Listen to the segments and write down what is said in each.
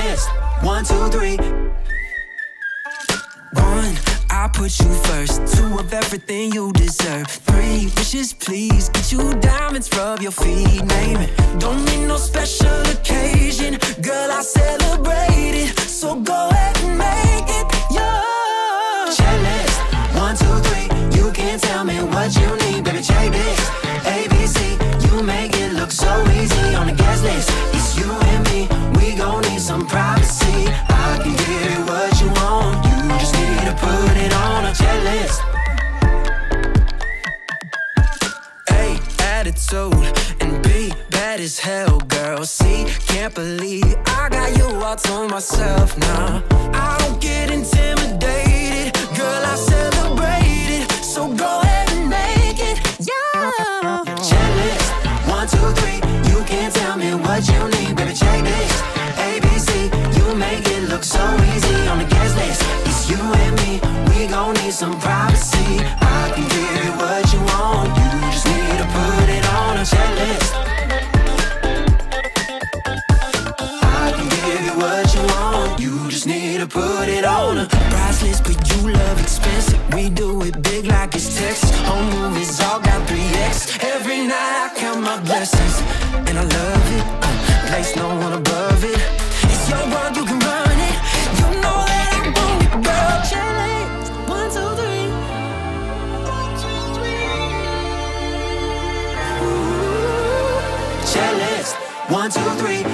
Checklist. One, two, three. One, I put you first. Two of everything you deserve. Three wishes, please. Get you diamonds, rub your feet, name it. Don't need no special occasion, girl. I celebrate it. So go ahead and make it yours. Checklist. One, two, three. You can tell me what you need, baby. Check this. ABC. You make it look so easy on the guest list. It's you and me. Some privacy. I can give you what you want. You just need to put it on a checklist. A, attitude, and B, bad as hell, girl. C, can't believe I got you all to myself now. Gon' need One, two, three.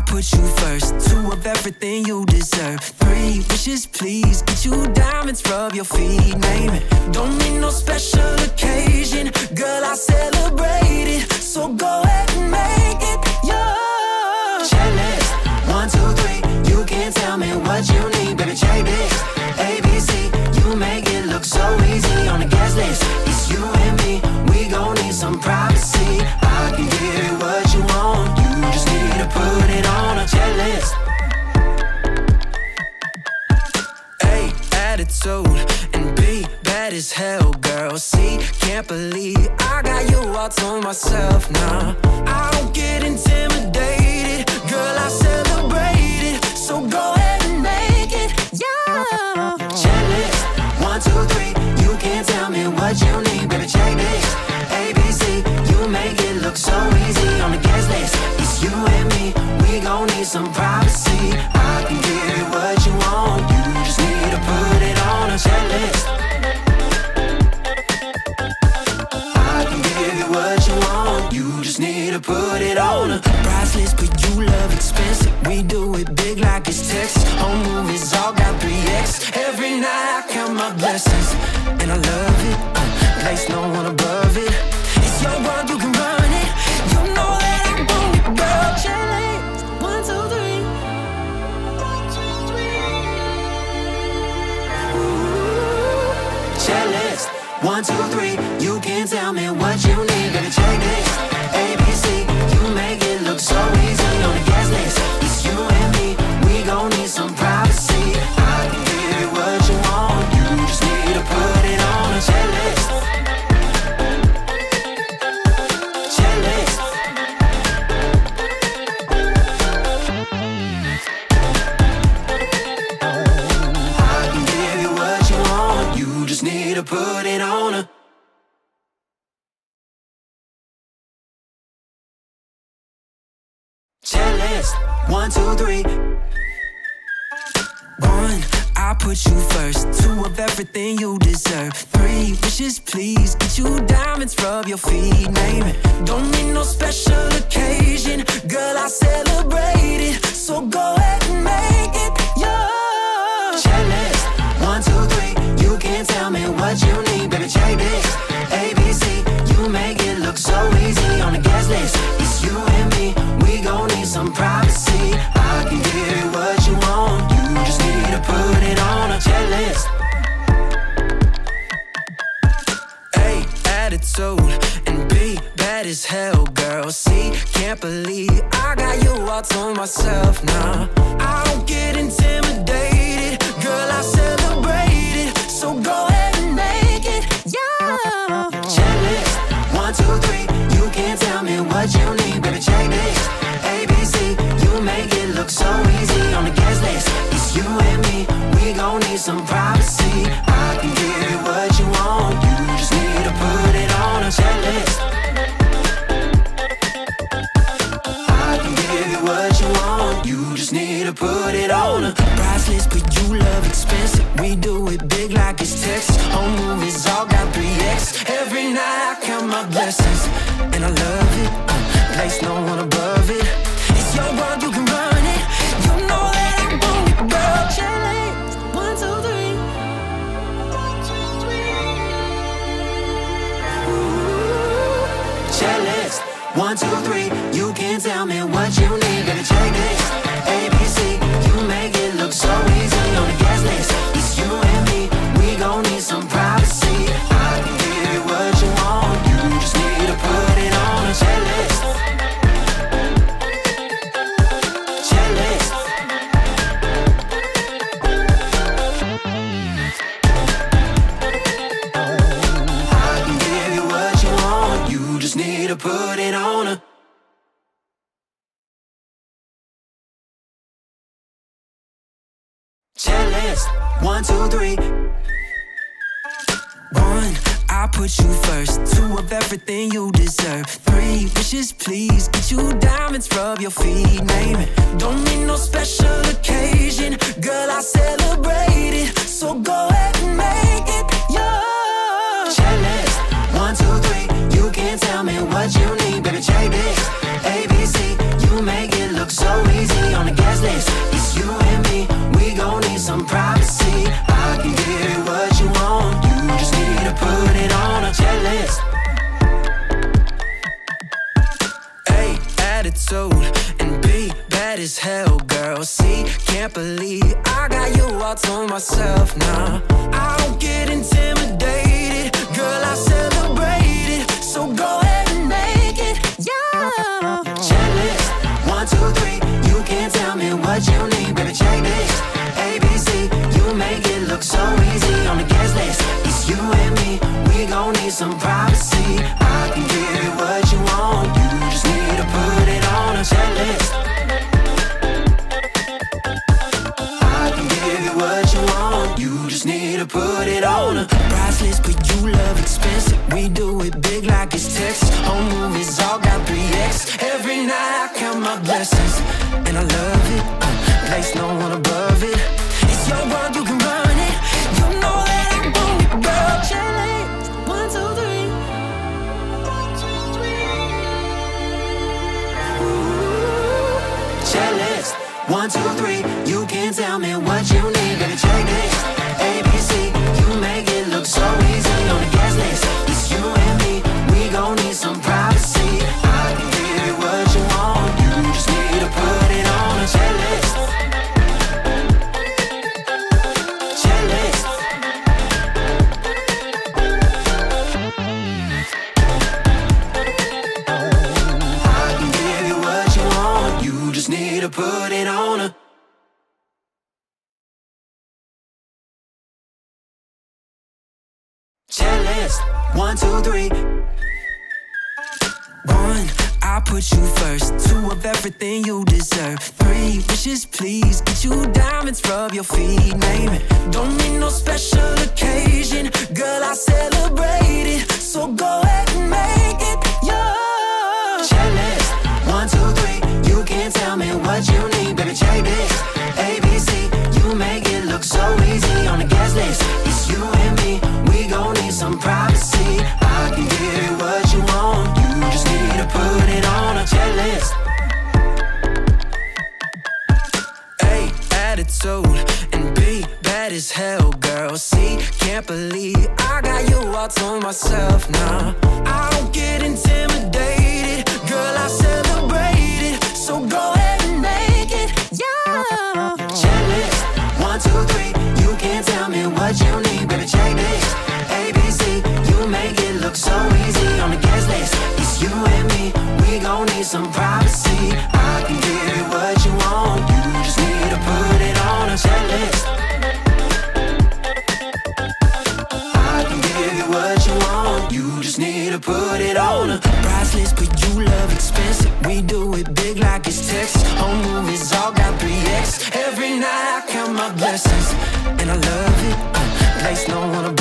I put you first. Two of everything you deserve. Three wishes, please. Get you diamonds, rub your feet, name it. Don't need no special occasion, girl. I celebrate it. So go ahead and make it yours. Checklist. One, two, three. You can tell me what you need, baby. Check this. ABC. You make it look so easy on the guest list. It's you and me. We gon' need some privacy. I can give you what you want. Put it on a checklist. A, attitude, and B, bad as hell, girl. C, can't believe I got you all to myself now. I don't get intimidated, girl. I celebrate it. So go ahead and make it, yeah. Checklist. One, two, three. You can't tell me what you need, baby. Check this. ABC. You make it look so easy on the guest list. It's you and some privacy. I can give you what you want. You just need to put it on a checklist. I can give you what you want. You just need to put it on a but you love expensive. We do it big like it's Texas. Home movies all got 3X. Every night I count my blessings, and I love it. Uh, place no one above it. first. Two of everything you deserve. Three wishes, please. Get you diamonds, rub your feet, name it. Don't need no special occasion, girl. I celebrate it, so go ahead and make it yours. Checklist one, two, three. You can't tell me what you need, baby. Check this. A B C. You make it look so easy on the guest list. It's you and me. We gon' need some privacy. I can give you what put it on a checklist. A, attitude, and B, bad as hell, girl. C, can't believe I got you all to myself now. I don't get intimidated, girl, I celebrate it. So go ahead and make it, yeah. Checklist, one, two, three, you can't tell me what you need, baby, check this. A, B, C, you make it look so easy gon' need some privacy. I can give you what you want. You just need to put it on a checklist. I can give you what you want. You just need to put it on a Priceless, but you love expensive. We do it big like it's Texas. Home movies all got 3X. Every night I count my blessings, and I love it. Uh, place no one above it. It's your world, you can One, two, three. You can't tell me what you need, baby. Check please. Get you diamonds, rub your feet. Name it. Don't need no special occasion. Girl, I celebrate it. So go ahead and make it yours. Checklist. One, two, three. You can't tell me what you need, baby. Check this. ABC, you make it look so easy on the guest list. It's you and me. We gon' need some privacy. I can give you what you want. You just need to put it on a checklist. And be bad as hell, girl. C, can't believe I got you all to myself now. I don't get intimidated, girl, I celebrate it. So go ahead and make it, yeah. Checklist. One, two, three. You can't tell me what you need, baby. Check this. ABC, you make it look so easy on the guest list. It's you and me. We gon' need some privacy. I can give you what you want. I can give you what you want. You just need to put it on a Priceless, but you love expensive. Everything you deserve. Three wishes, please. Get you diamonds, rub your feet. Name it. Don't need no special I love it. Place no one above.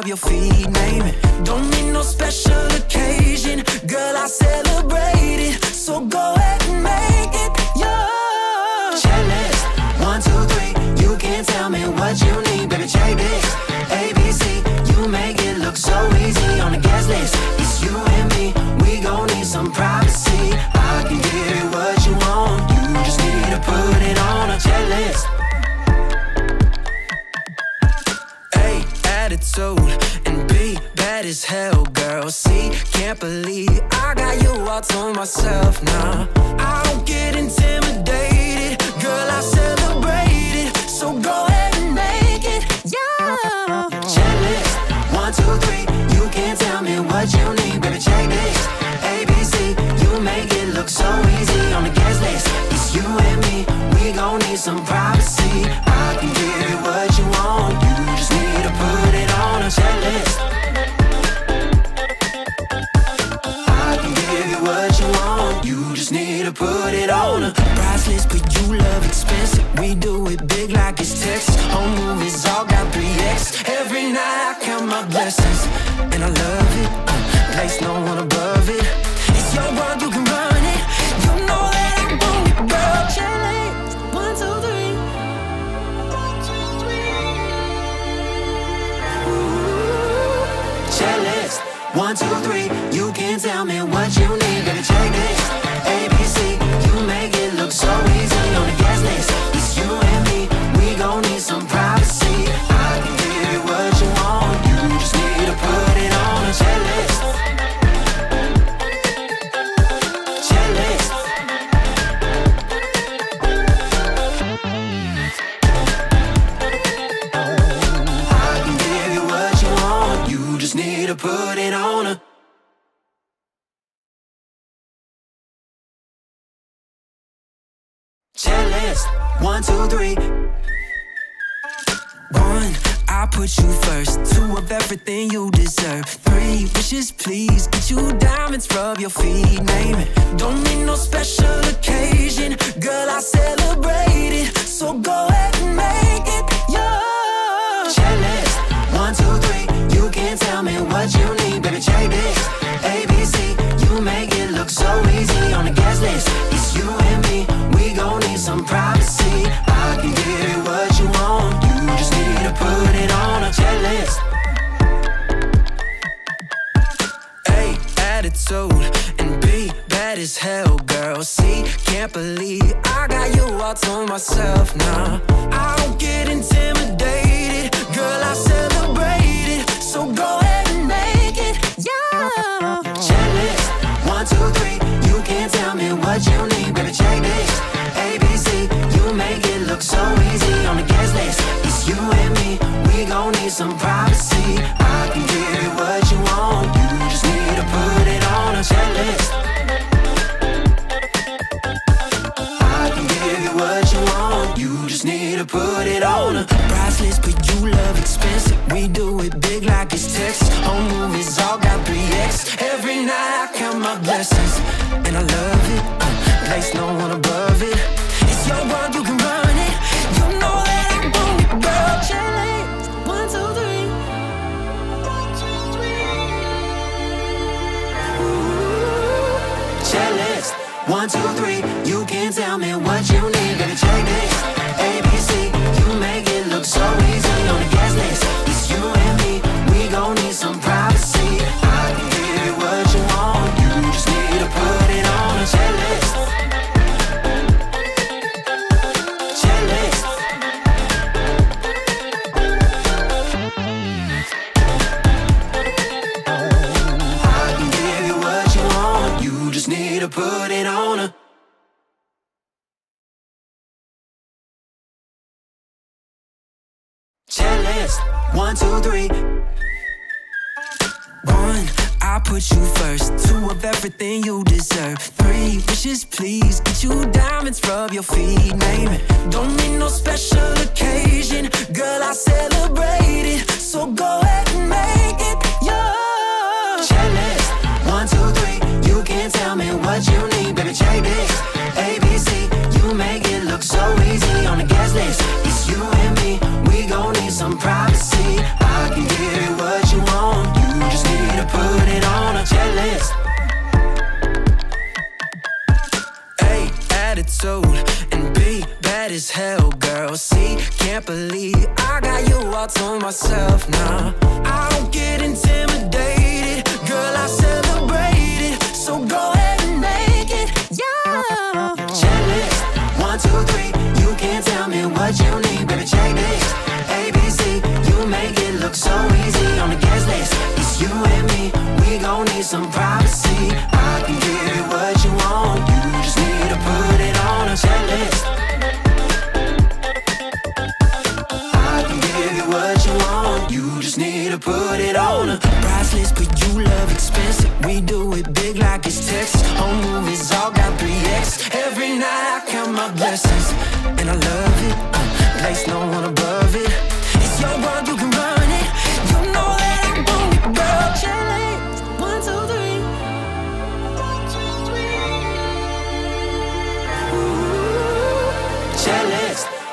Love your feet, name it. Don't need no special happily. I got you all to myself now. I don't get intimidated, girl. I celebrate it, so go ahead and make it. Yeah. Checklist one, two, three. You can't tell me what you need, baby. Checklist A, B, C. You make it look so easy on the guest list. It's you and me. We gon' need some privacy. three. One, I put you first. Two of everything you deserve. Three wishes, please. Get you diamonds, rub your feet, name it. Don't need no special occasion, girl. I celebrate it, so go ahead and make it yours. Checklist, one, two, three. You can't tell me what you need. as hell, girl. See, can't believe I got you all to myself now. I don't get intimidated, girl. I celebrate it, so go ahead and make it, yeah. Checklist one, two, three. You can't tell me what you need, baby. Check this, ABC. You make it look so easy on the guest list. It's you and me. We gon' need some pride. blessings. To put it on a checklist. One, two, three. One, I put you first. Two of everything you deserve. Three wishes, please. Get you diamonds, rub your feet. Name it. Don't need no special occasion. Girl, I celebrate it. So go ahead and make what you need, baby. Check this. ABC. You make it look so easy on the guest list. It's you and me. We gon' need some privacy. I can give you what you want. You just need to put it on a checklist. A, attitude, and B, bad as hell, girl. C, can't believe I got you all to myself now. I what you need, baby. Check this.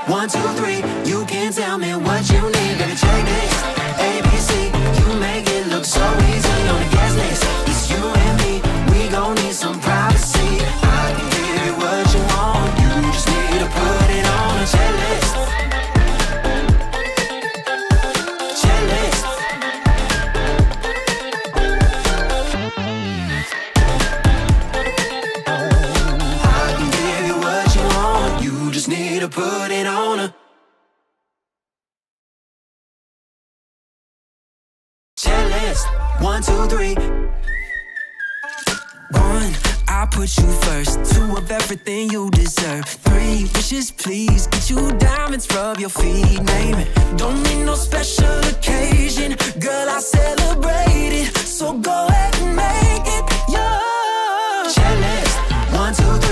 One, two, three. You can tell me what you need, baby. Check this. need to put it on her. Checklist, one, two, three. One, I put you first. Two of everything you deserve. Three wishes, please. Get you diamonds, rub your feet, name it. Don't need no special occasion, girl. I celebrate it, so go ahead and make it yours. Checklist, one, two, three.